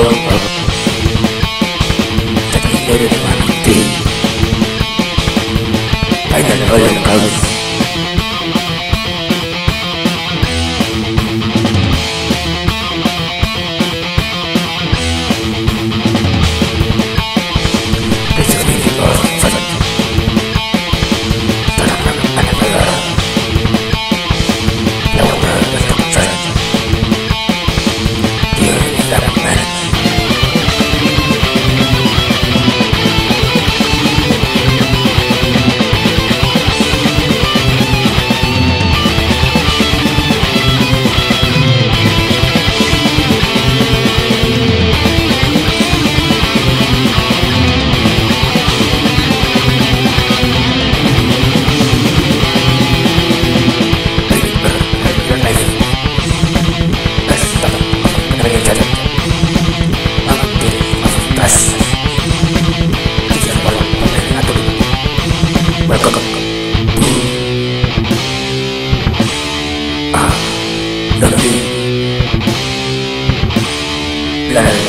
mundo te quiere nuevamente. En el. Claro.